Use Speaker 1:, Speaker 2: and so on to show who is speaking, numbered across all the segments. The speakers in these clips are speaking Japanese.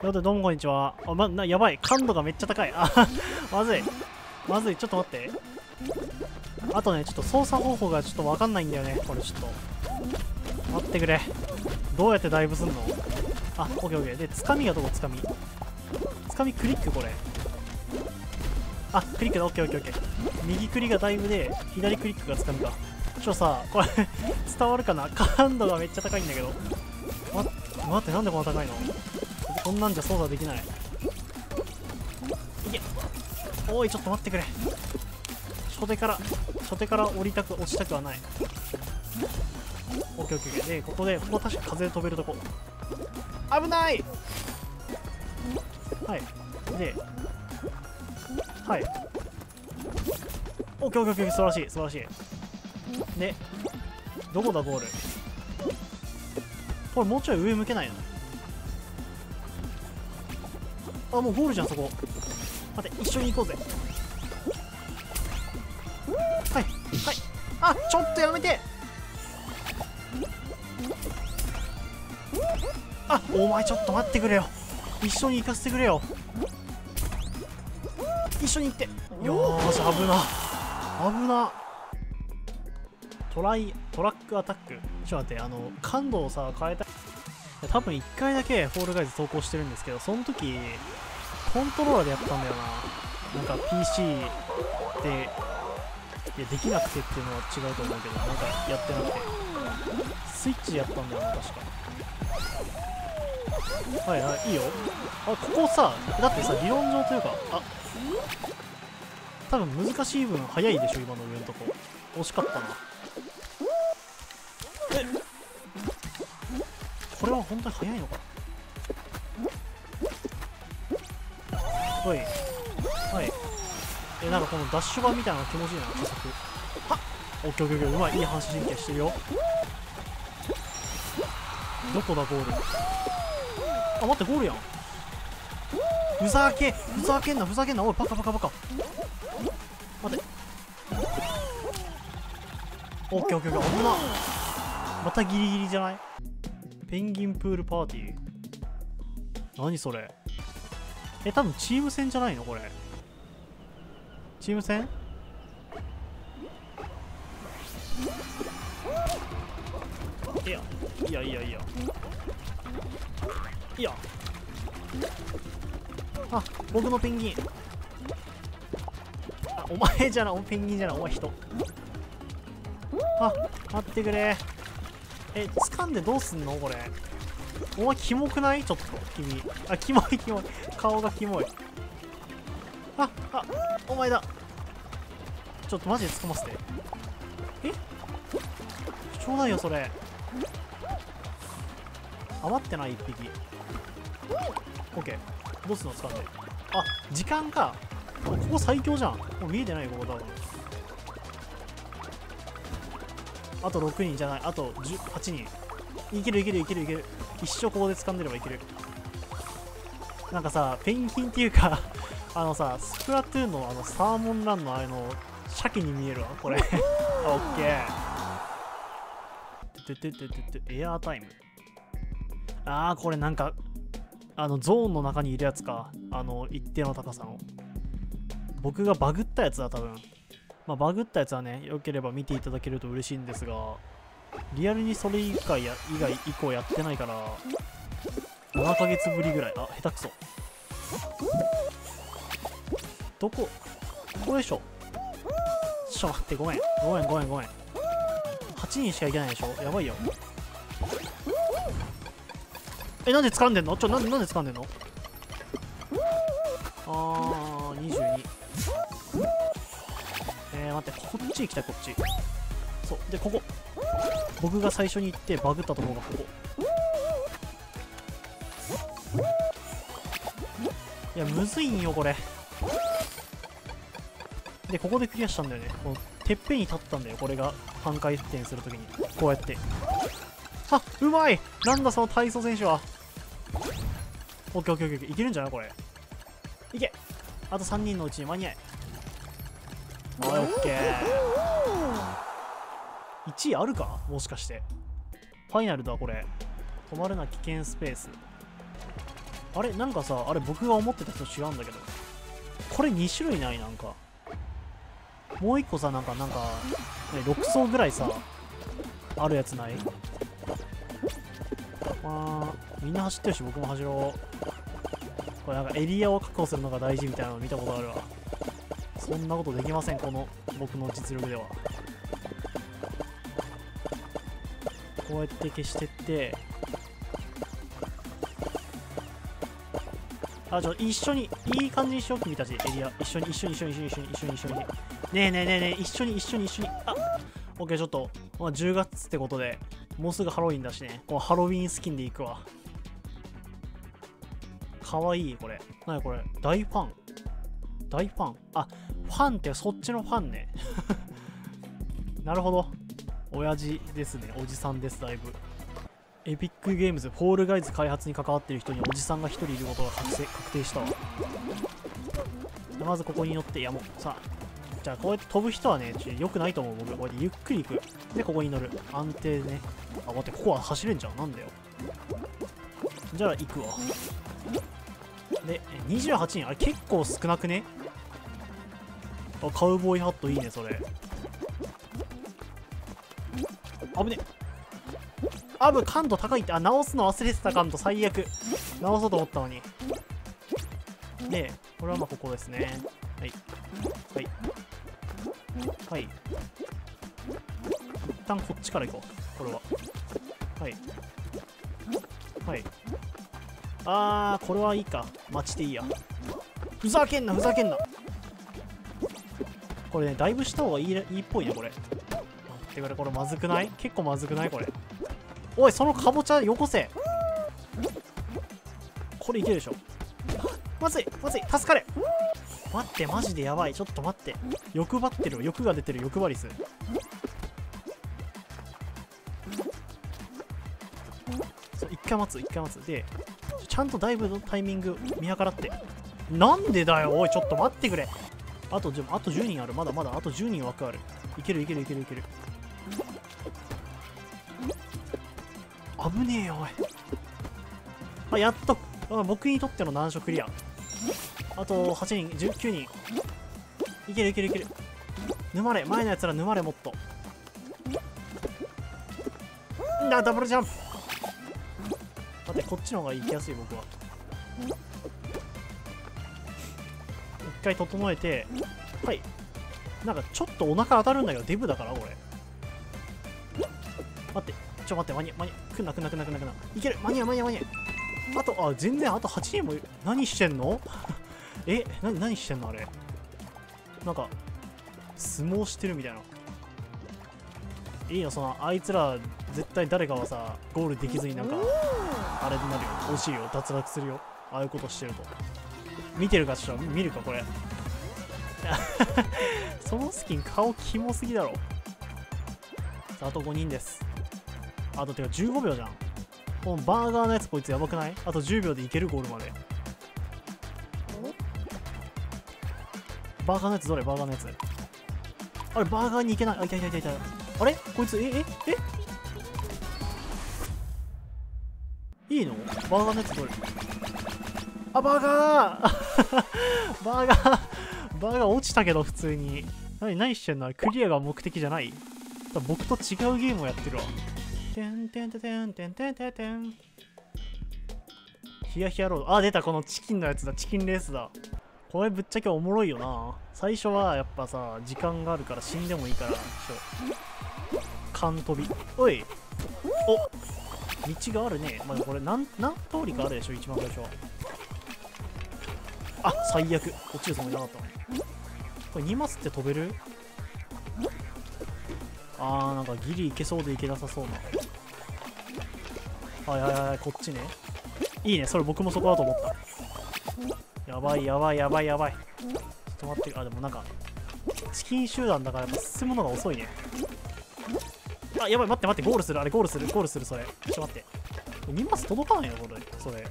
Speaker 1: ということで、どうもこんにちは。あ、ま、な、やばい。感度がめっちゃ高い。あ、まずい。まずい。ちょっと待って。あとね、ちょっと操作方法がちょっとわかんないんだよね。これちょっと。待ってくれ。どうやってダイブすんの？あ、オッケーオッケー。で、つかみがどこつかみ？つかみクリックこれ。あ、クリックだ。オッケーオッケーオッケー。右クリがダイブで、左クリックがつかみか。ちょっと、さ、これ 伝わるかな？感度がめっちゃ高いんだけど。ま、待って、なんでこんな高いの？こんなんじゃ操作できない。いけおい、ちょっと待ってくれ。初手から、初手から降りたく、落ちたくはない。オッケーオッケーオッケー。で、ここで、ここ確か風で飛べるとこ。危ないはい。で、はい。オッケーオッケーオッケー、素晴らしい、素晴らしい。で、どこだ、ゴール。これもうちょい上向けないの？あ、もうゴールじゃん、そこ。待って、一緒に行こうぜ。はい、はい。あ、ちょっとやめてあ、お前ちょっと待ってくれよ。一緒に行かせてくれよ。一緒に行って。よし、危な。危な。トライ、トラックアタック。ちょっと待って、あの、感度をさ、変えたい。多分1回だけフォールガイズ投稿してるんですけど、その時、コントローラーでやったんだよな。なんか PC で、いや、できなくてっていうのは違うと思うけど、なんかやってなくて。スイッチでやったんだよな、確か。はいはい、いいよ。あ、ここさ、だってさ、理論上というか、あ、多分難しい分早いでしょ、今の上のとこ。惜しかったな。えこれは本当に速いのか。おい。はい。えなんかこのダッシュ版みたいなの気持ちいいな加速はっ。オッケーオッケーオッケー。うまいいい反射神経してるよ。どこだゴール。あ待ってゴールやん。ふざけふざけんなふざけんな。おいバカバカバカ。待って。オッケーオッケーオッケー。危な。またギリギリじゃない？ペンギンプールパーティー？何それ？え多分チーム戦じゃないのこれ？チーム戦？いやいやいやいや。いや。あ僕のペンギン。あお前じゃなおペンギンじゃないお前人。あ待ってくれ。え掴んでどうすんの？これ。お前キモくない？ちょっと君。あキモいキモい。顔がキモい。ああお前だ。ちょっとマジで掴ませて。え？ちょうだいよそれ。余ってない1匹。オッケー。どうすんの掴んで。あ時間か。ここ最強じゃん。もう見えてないよここ多分。あと6人じゃないあと8人。いけるいけるいけるいける。一生ここで掴んでればいける。なんかさペンギンっていうか あのさスプラトゥーンのあのサーモンランのあれの鮭に見えるわこれ。あオッケー。てててててエアータイム。あーこれなんかあのゾーンの中にいるやつか。あの一定の高さの。僕がバグったやつだ多分まあ、バグったやつはね、良ければ見ていただけると嬉しいんですが、リアルにそれ以外や以外以降やってないから、7ヶ月ぶりぐらい。あ、下手くそ。どこ？ここでしょちょっと待って、ごめん。ごめん、ごめん、ごめん。8人しかいけないでしょやばいよ。え、なんで掴んでんの？ちょ、なんで、なんで掴んでんの？あー、待って、こっち行きたい、こっち。そう。で、ここ。僕が最初に行ってバグったところがここ。いや、むずいんよ、これ。で、ここでクリアしたんだよね。このてっぺんに立ったんだよ、これが半回転するときに。こうやって。あ、うまいなんだその体操選手は。オッケーオッケーオッケー。いけるんじゃないこれ。いけあと3人のうちに間に合え。オッケー。1位あるか？もしかして。ファイナルだこれ。止まるな危険スペース。あれなんかさあれ僕が思ってた人違うんだけど。これ2種類ないなんか。もう1個さなんかなんか、ね、6層ぐらいさあるやつない？まあみんな走ってるし僕も走ろう。これなんかエリアを確保するのが大事みたいなの見たことあるわ。そんなことできませんこの僕の実力ではこうやって消してってあ、ちょ、一緒に、いい感じにしよう、君たち、エリア。一緒に、一緒に、一緒に、一緒に、一緒に、一緒に、一緒に。ねえねえねえねえ、一緒に、一緒に、一緒に。あ、オッケー、ちょっと、まあ、10月ってことで、もうすぐハロウィンだしね、こうハロウィンスキンでいくわ。かわいい、これ。なにこれ、大ファン？大ファン？あ、ファンってそっちのファンね。なるほど。親父ですね。おじさんです、だいぶ。エピックゲームズフォールガイズ開発に関わってる人におじさんが1人いることが確定したわ。まずここに乗っていやもうさじゃあこうやって飛ぶ人はねちょよくないと思う僕こうやってゆっくり行く。でここに乗る。安定でね。あ待ってここは走れんじゃん。なんだよ。じゃあ行くわ。で28人。あれ結構少なくね？あカウボーイハットいいねそれ。危ねあぶ感度高いって。あ直すの忘れてた感度最悪。直そうと思ったのに。でこれはまあここですね。はい。はい。はい。一旦こっちから行こうこれは。はい。はい。あーこれはいいか。待ちでいいや。ふざけんなふざけんな。これねだいぶした方がいいいいっぽいねこれ。ってこれこれまずくない？結構まずくない？これ。おいそのかぼちゃよこせ。これいけるでしょ。まずいまずい。助かれ。待ってマジでやばい。ちょっと待って。欲張ってる欲が出てる。欲張りすそう一回待つ一回待つ。でちゃんとダイブのタイミング見計らって。なんでだよ？おいちょっと待ってくれ。あとでもあと10人ある。まだまだあと10人枠ある。いけるいけるいけるいける。危ねえよおい。あやっとあ僕にとっての難所クリア。あと8人19人。いけるいけるいける。沼れ前のやつら沼れもっと。なダブルジャンプ。待ってこっちの方が行きやすい僕は。回整えてはい。なんかちょっとお腹当たるんだけどデブだからこれ。待ってちょ待って間に合間に。くんなくんなくんなくんな。くんないける。間に合う間に合う間に合う。あとあ全然あと8人も何してんの？えな何してんの？あれ。なんか相撲してるみたいな。いいの？そのあいつら絶対誰かはさゴールできずになんかあれになるよ。惜しいよ。脱落するよ。ああいうことしてると見てるかちょっと見るかこれ。そのスキン顔キモすぎだろ。さああと5人です。あとてか15秒じゃん。このバーガーのやつこいつやばくない？あと10秒でいけるゴールまで。バーガーのやつどれ？バーガーのやつ。あれバーガーに行けない。あいたいたいたいた。あれ？こいつえええ？いいの？バーガーのやつどれ？バーガーバーガーバーガー落ちたけど普通に何何してんのクリアが目的じゃない僕と違うゲームをやってるわてんてんてんてんてんてんてんてんヒヤヒヤロードあ出たこのチキンのやつだチキンレースだこれぶっちゃけおもろいよな最初はやっぱさ時間があるから死んでもいいからしょ缶飛びおいお道があるねまあこれ何何通りかあるでしょ一番最初はあ最悪。落ちるつもりなかった。これ2マスって飛べる？あーなんかギリいけそうでいけなさそうな。はいはいはいこっちね。いいねそれ僕もそこだと思った。やばいやばいやばいやばい。ちょっと待ってあでもなんかチキン集団だからやっぱ進むのが遅いね。あやばい待って待ってゴールする。あれゴールするゴールするそれ。ちょっと待って。2マス届かないの？これそれ。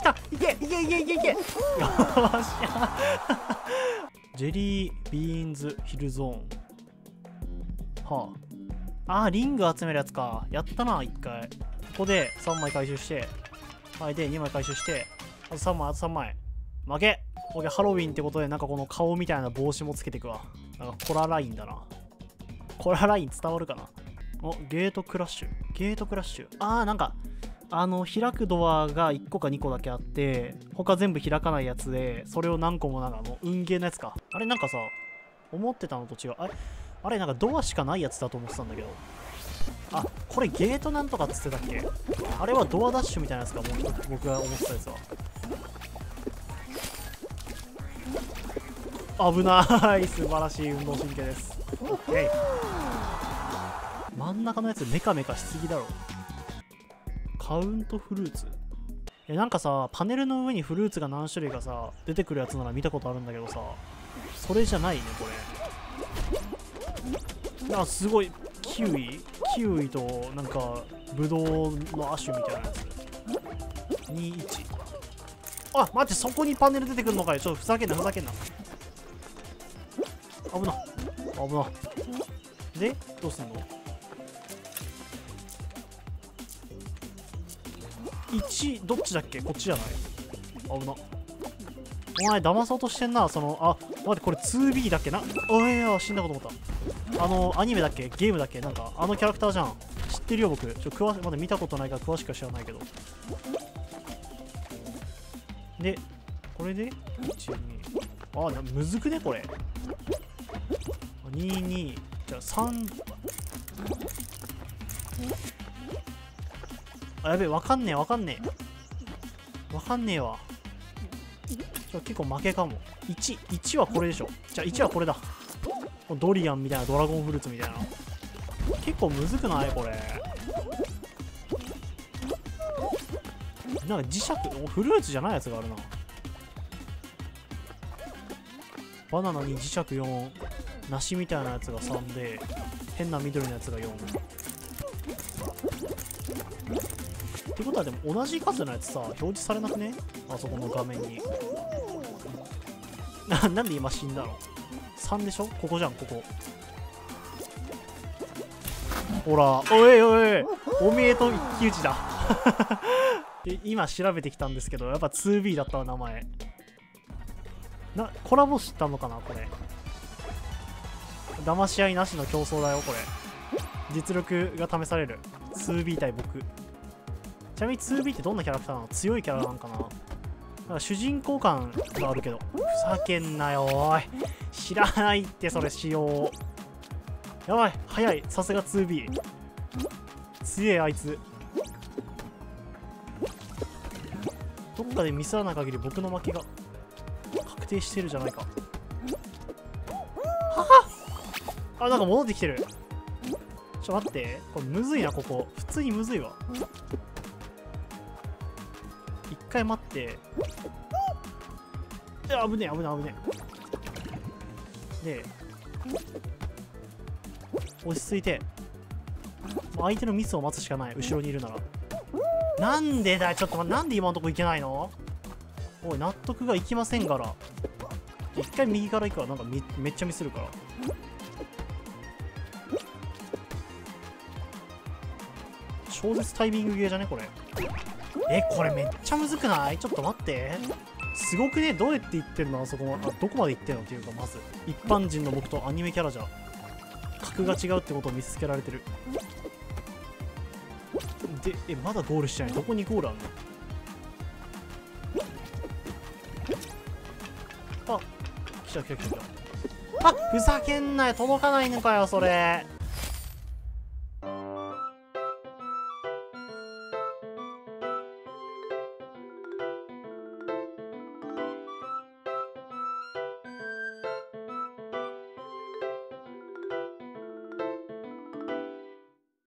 Speaker 1: 来た。いけいけいけいけいけ。よし ジェリービーンズヒルゾーン。はあ。あー、リング集めるやつか。やったな、一回。ここで3枚回収して、はい、で、2枚回収して、あと3枚あと3枚。負け。オッケーハロウィンってことでなんかこの顔みたいな帽子もつけていくわ。なんかコララインだな。コラライン伝わるかな。おゲートクラッシュ。ゲートクラッシュ。あーなんかあの開くドアが1個か2個だけあって他全部開かないやつでそれを何個もなんかもう運ゲーのやつか。あれなんかさ思ってたのと違う。あれあれなんかドアしかないやつだと思ってたんだけど。あこれゲートなんとかっつってたっけ？あれはドアダッシュみたいなやつかもう僕が思ってたやつは。危ない素晴らしい運動神経です。OK 真ん中のやつメカメカしすぎだろ。カウントフルーツ？えなんかさパネルの上にフルーツが何種類かさ出てくるやつなら見たことあるんだけどさそれじゃないねこれ。あすごいキウイ？キウイとなんかブドウの亜種みたいなやつ。21あ待ってそこにパネル出てくるのかよちょっとふざけんなふざけんな。危な。危な。でどうすんの？1どっちだっけ？こっちじゃない？危な。お前騙そうとしてんな。そのあ待ってこれ 2B だっけな？おいや死んだこと思った。あのアニメだっけ？ゲームだっけ？なんかあのキャラクターじゃん。知ってるよ僕。ちょ詳しまだ見たことないから詳しくは知らないけど。でこれで？12あむずくね？これ。22じゃあ3あやべえわかんねえわかんねえ。わかんねえわ。じゃ結構負けかも。1 1はこれでしょ。じゃあ1はこれだ。ドリアンみたいなドラゴンフルーツみたいな。結構むずくない？これ。なんか磁石フルーツじゃないやつがあるな。バナナに磁石4梨みたいなやつが3で変な緑のやつが4ってことはでも同じ数のやつさ表示されなくね？あそこの画面に。ななんで今死んだの？3でしょ？ここじゃんここ。ほら。おいおいおめえと一騎打ちだ。で今調べてきたんですけどやっぱ 2B だったわ名前。なコラボしたのかなこれ。騙し合いなしの競争だよこれ。実力が試される。2B 対僕。ちなみに 2B ってどんなキャラクターなの？強いキャラなんかな？なんか主人公感があるけど。ふざけんなよおい。知らないってそれ仕様やばい早い。さすが 2B 強えあいつ。どっかでミスらない限り僕の負けが確定してるじゃないか。はあなんか戻ってきてる。ちょ待って。これむずいなここ。普通にむずいわ。回待って。いや危ねえ危ねえ危ねえ。で落ち着いて。相手のミスを待つしかない。後ろにいるなら。なんでだちょっとなんで今のとこ行けないの？おい納得がいきませんから。一回右から行くわ。なんかめめっちゃミスるから。超絶タイミングゲーじゃねこれ。えこれめっちゃむずくない？ちょっと待って。すごくね？どうやって言ってんの？あそこまあどこまで行ってんの？っていうかまず。一般人の僕とアニメキャラじゃ。格が違うってことを見つけられてる。でえまだゴールしてない。どこにゴールあんの？あ来た来た来た来た。あふざけんなよ。届かないのかよそれ。